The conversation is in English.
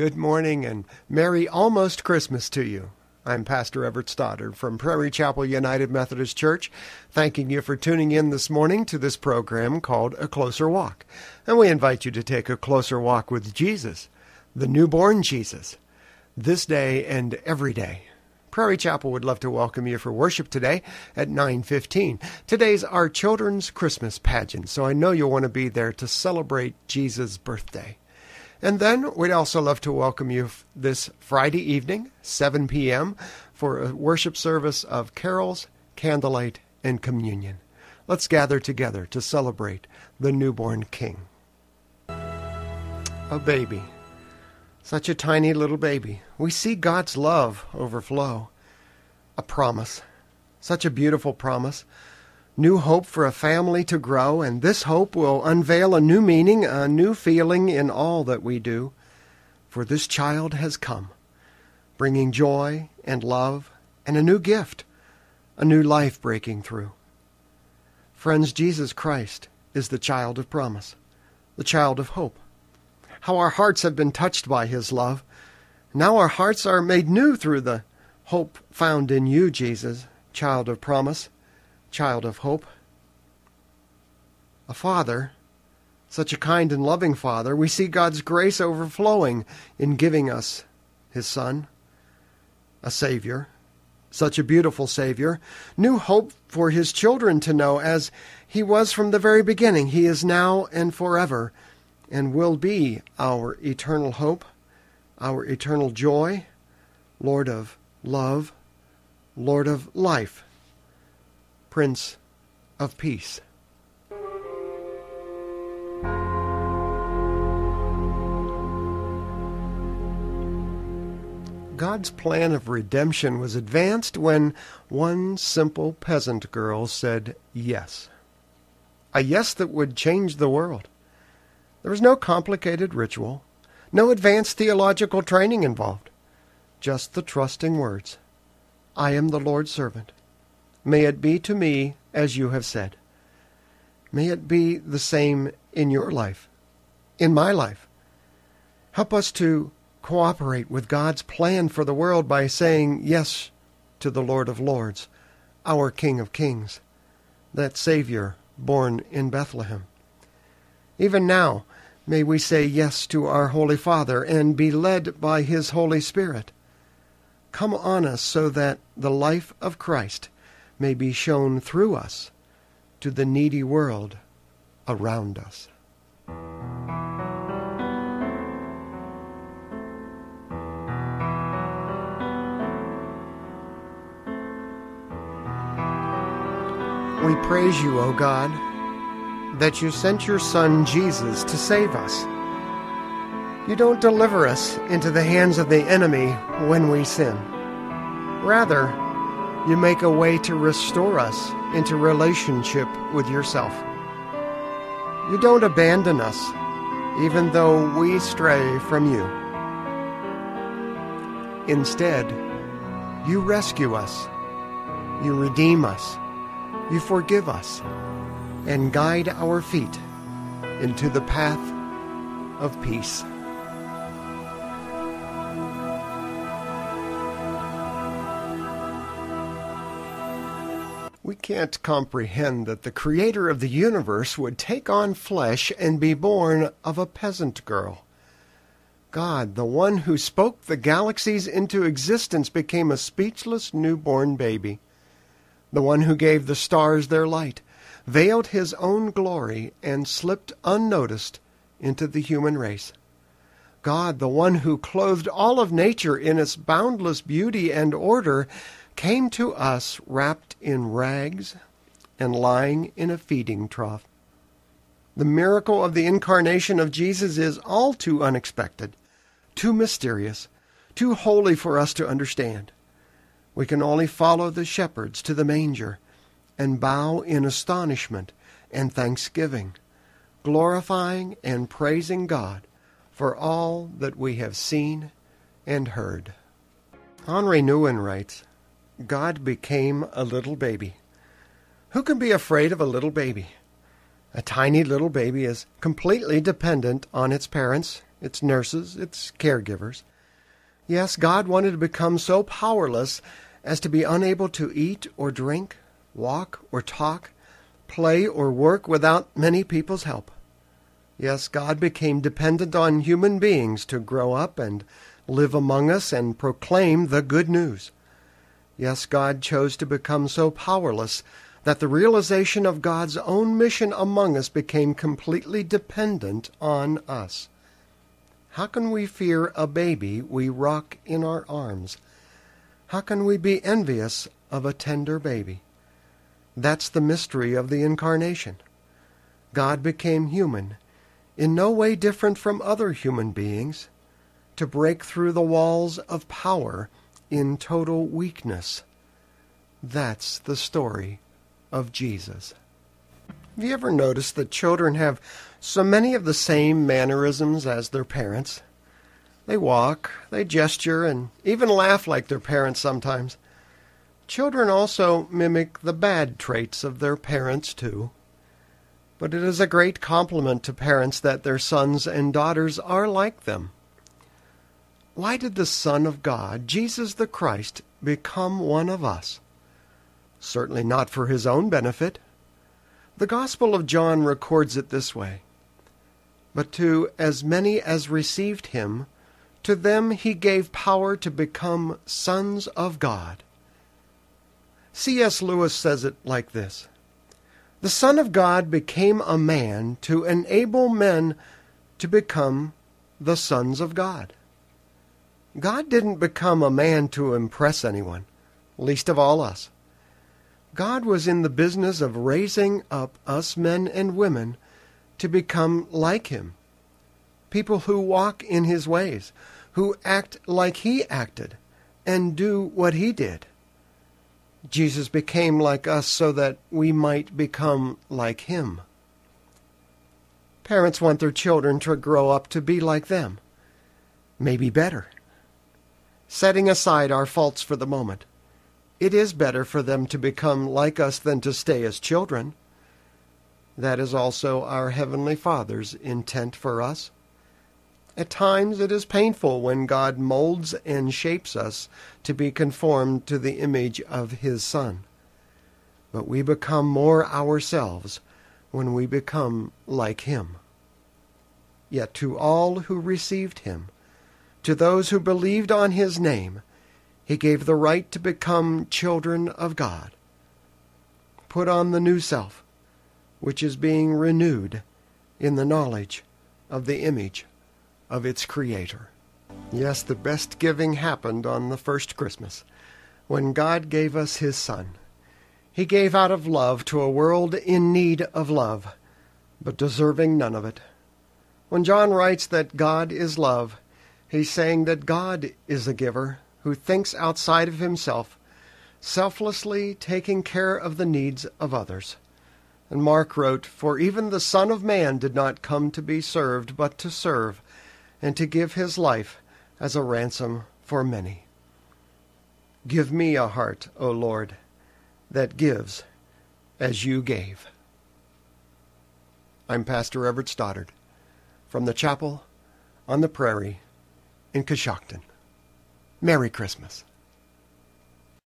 Good morning and Merry almost Christmas to you. I'm Pastor Everett Stoddard from Prairie Chapel United Methodist Church, thanking you for tuning in this morning to this program called A Closer Walk. And we invite you to take a closer walk with Jesus, the newborn Jesus, this day and every day. Prairie Chapel would love to welcome you for worship today at 9:15. Today's our children's Christmas pageant, so I know you'll want to be there to celebrate Jesus' birthday. And then we'd also love to welcome you this Friday evening, 7 p.m., for a worship service of carols, candlelight, and communion. Let's gather together to celebrate the newborn King. A baby. Such a tiny little baby. We see God's love overflow. A promise. Such a beautiful promise new hope for a family to grow, and this hope will unveil a new meaning, a new feeling in all that we do. For this child has come, bringing joy and love and a new gift, a new life breaking through. Friends, Jesus Christ is the child of promise, the child of hope. How our hearts have been touched by his love. Now our hearts are made new through the hope found in you, Jesus, child of promise child of hope. A father, such a kind and loving father, we see God's grace overflowing in giving us his son, a savior, such a beautiful savior, new hope for his children to know as he was from the very beginning, he is now and forever, and will be our eternal hope, our eternal joy, Lord of love, Lord of life. Prince of Peace. God's plan of redemption was advanced when one simple peasant girl said yes. A yes that would change the world. There was no complicated ritual, no advanced theological training involved, just the trusting words I am the Lord's servant. May it be to me as you have said. May it be the same in your life, in my life. Help us to cooperate with God's plan for the world by saying yes to the Lord of Lords, our King of Kings, that Savior born in Bethlehem. Even now, may we say yes to our Holy Father and be led by His Holy Spirit. Come on us so that the life of Christ may be shown through us to the needy world around us. We praise you, O God, that you sent your Son Jesus to save us. You don't deliver us into the hands of the enemy when we sin. Rather, you make a way to restore us into relationship with yourself. You don't abandon us, even though we stray from you. Instead, you rescue us, you redeem us, you forgive us, and guide our feet into the path of peace. We can't comprehend that the creator of the universe would take on flesh and be born of a peasant girl. God, the one who spoke the galaxies into existence, became a speechless newborn baby. The one who gave the stars their light, veiled his own glory, and slipped unnoticed into the human race. God, the one who clothed all of nature in its boundless beauty and order, came to us wrapped in rags and lying in a feeding trough. The miracle of the incarnation of Jesus is all too unexpected, too mysterious, too holy for us to understand. We can only follow the shepherds to the manger and bow in astonishment and thanksgiving, glorifying and praising God for all that we have seen and heard. Henri Nouwen writes, God became a little baby. Who can be afraid of a little baby? A tiny little baby is completely dependent on its parents its nurses, its caregivers. Yes, God wanted to become so powerless as to be unable to eat or drink, walk or talk, play or work without many people's help. Yes, God became dependent on human beings to grow up and live among us and proclaim the good news. Yes, God chose to become so powerless that the realization of God's own mission among us became completely dependent on us. How can we fear a baby we rock in our arms? How can we be envious of a tender baby? That's the mystery of the Incarnation. God became human, in no way different from other human beings, to break through the walls of power in total weakness. That's the story of Jesus. Have you ever noticed that children have so many of the same mannerisms as their parents? They walk, they gesture, and even laugh like their parents sometimes. Children also mimic the bad traits of their parents, too. But it is a great compliment to parents that their sons and daughters are like them. Why did the Son of God, Jesus the Christ, become one of us? Certainly not for his own benefit. The Gospel of John records it this way But to as many as received him, to them he gave power to become sons of God. C.S. Lewis says it like this The Son of God became a man to enable men to become the sons of God. God didn't become a man to impress anyone, least of all us. God was in the business of raising up us men and women to become like Him. People who walk in His ways, who act like He acted, and do what He did. Jesus became like us so that we might become like Him. Parents want their children to grow up to be like them, maybe better. Setting aside our faults for the moment, it is better for them to become like us than to stay as children. That is also our Heavenly Father's intent for us. At times it is painful when God molds and shapes us to be conformed to the image of His Son. But we become more ourselves when we become like Him. Yet to all who received Him, to those who believed on His name, he gave the right to become children of God. Put on the new self, which is being renewed in the knowledge of the image of its Creator. Yes, the best giving happened on the first Christmas, when God gave us His Son. He gave out of love to a world in need of love, but deserving none of it. When John writes that God is love, he's saying that God is a giver who thinks outside of himself, selflessly taking care of the needs of others. And Mark wrote, For even the Son of Man did not come to be served, but to serve, and to give his life as a ransom for many. Give me a heart, O Lord, that gives as you gave. I'm Pastor Everett Stoddard from the chapel on the prairie in Coshocton. Merry Christmas.